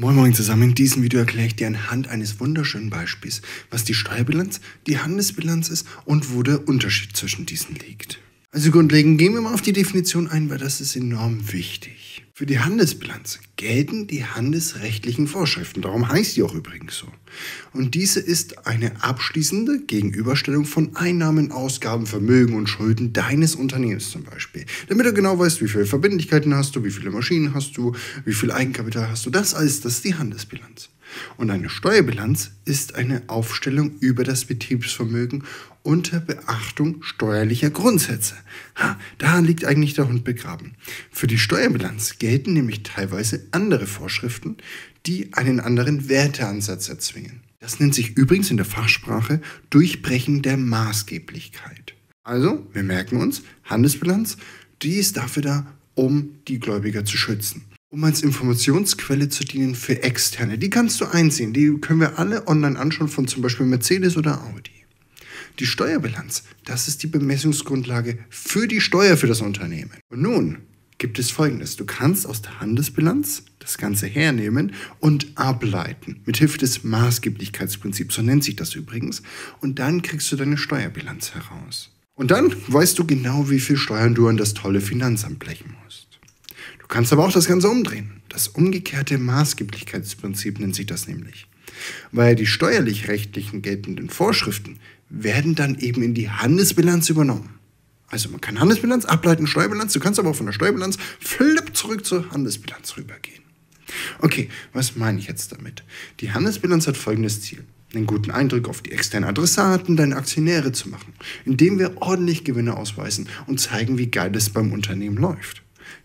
Moin Moin zusammen, in diesem Video erkläre ich dir anhand eines wunderschönen Beispiels, was die Steuerbilanz, die Handelsbilanz ist und wo der Unterschied zwischen diesen liegt. Also grundlegend gehen wir mal auf die Definition ein, weil das ist enorm wichtig. Für die Handelsbilanz gelten die handelsrechtlichen Vorschriften, darum heißt die auch übrigens so. Und diese ist eine abschließende Gegenüberstellung von Einnahmen, Ausgaben, Vermögen und Schulden deines Unternehmens zum Beispiel. Damit du genau weißt, wie viele Verbindlichkeiten hast du, wie viele Maschinen hast du, wie viel Eigenkapital hast du. Das alles, das ist die Handelsbilanz. Und eine Steuerbilanz ist eine Aufstellung über das Betriebsvermögen unter Beachtung steuerlicher Grundsätze. Ha, da liegt eigentlich der Hund begraben. Für die Steuerbilanz gelten nämlich teilweise andere Vorschriften, die einen anderen Werteansatz erzwingen. Das nennt sich übrigens in der Fachsprache Durchbrechen der Maßgeblichkeit. Also, wir merken uns, Handelsbilanz, die ist dafür da, um die Gläubiger zu schützen um als Informationsquelle zu dienen für Externe. Die kannst du einsehen, die können wir alle online anschauen von zum Beispiel Mercedes oder Audi. Die Steuerbilanz, das ist die Bemessungsgrundlage für die Steuer für das Unternehmen. Und nun gibt es folgendes. Du kannst aus der Handelsbilanz das Ganze hernehmen und ableiten, mithilfe des Maßgeblichkeitsprinzips, so nennt sich das übrigens, und dann kriegst du deine Steuerbilanz heraus. Und dann weißt du genau, wie viel Steuern du an das tolle Finanzamt blechen musst. Du kannst aber auch das Ganze umdrehen. Das umgekehrte Maßgeblichkeitsprinzip nennt sich das nämlich. Weil die steuerlich-rechtlichen geltenden Vorschriften werden dann eben in die Handelsbilanz übernommen. Also man kann Handelsbilanz ableiten, Steuerbilanz, du kannst aber auch von der Steuerbilanz flipp zurück zur Handelsbilanz rübergehen. Okay, was meine ich jetzt damit? Die Handelsbilanz hat folgendes Ziel einen guten Eindruck auf die externen Adressaten, deine Aktionäre zu machen, indem wir ordentlich Gewinne ausweisen und zeigen, wie geil es beim Unternehmen läuft.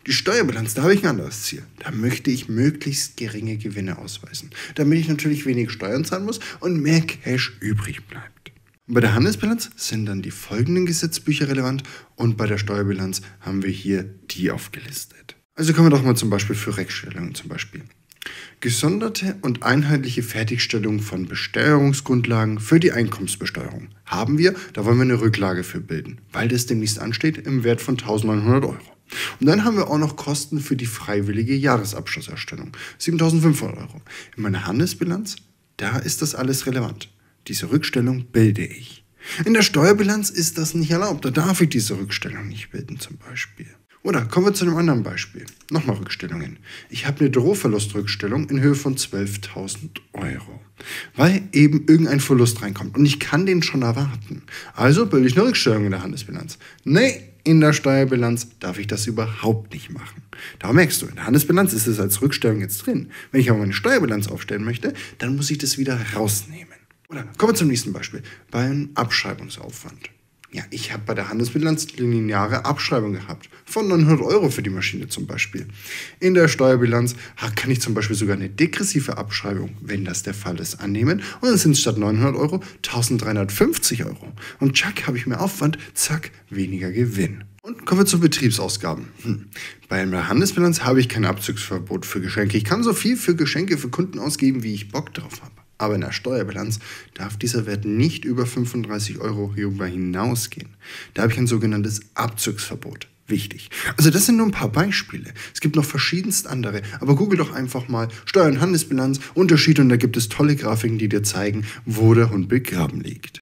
Die Steuerbilanz, da habe ich ein anderes Ziel. Da möchte ich möglichst geringe Gewinne ausweisen, damit ich natürlich wenig Steuern zahlen muss und mehr Cash übrig bleibt. Bei der Handelsbilanz sind dann die folgenden Gesetzbücher relevant und bei der Steuerbilanz haben wir hier die aufgelistet. Also kommen wir doch mal zum Beispiel für Rechtsstellungen zum Beispiel. Gesonderte und einheitliche Fertigstellung von Besteuerungsgrundlagen für die Einkommensbesteuerung haben wir, da wollen wir eine Rücklage für bilden, weil das demnächst ansteht im Wert von 1900 Euro. Und dann haben wir auch noch Kosten für die freiwillige Jahresabschlusserstellung. 7500 Euro. In meiner Handelsbilanz, da ist das alles relevant. Diese Rückstellung bilde ich. In der Steuerbilanz ist das nicht erlaubt. Da darf ich diese Rückstellung nicht bilden zum Beispiel. Oder kommen wir zu einem anderen Beispiel. Nochmal Rückstellungen. Ich habe eine Drohverlustrückstellung in Höhe von 12.000 Euro. Weil eben irgendein Verlust reinkommt. Und ich kann den schon erwarten. Also bilde ich eine Rückstellung in der Handelsbilanz. Nee, in der Steuerbilanz darf ich das überhaupt nicht machen. Da merkst du, in der Handelsbilanz ist es als Rückstellung jetzt drin. Wenn ich aber meine Steuerbilanz aufstellen möchte, dann muss ich das wieder rausnehmen. Oder kommen wir zum nächsten Beispiel. Beim Abschreibungsaufwand. Ja, ich habe bei der Handelsbilanz lineare Abschreibung gehabt. Von 900 Euro für die Maschine zum Beispiel. In der Steuerbilanz kann ich zum Beispiel sogar eine degressive Abschreibung, wenn das der Fall ist, annehmen. Und dann sind es statt 900 Euro 1350 Euro. Und zack, habe ich mehr Aufwand, zack, weniger Gewinn. Und kommen wir zu Betriebsausgaben. Hm. Bei einer Handelsbilanz habe ich kein Abzugsverbot für Geschenke. Ich kann so viel für Geschenke für Kunden ausgeben, wie ich Bock drauf habe. Aber in der Steuerbilanz darf dieser Wert nicht über 35 Euro darüber hinausgehen. Da habe ich ein sogenanntes Abzugsverbot. Wichtig. Also das sind nur ein paar Beispiele. Es gibt noch verschiedenst andere. Aber google doch einfach mal Steuer- und Handelsbilanz, Unterschied und da gibt es tolle Grafiken, die dir zeigen, wo der Hund begraben liegt.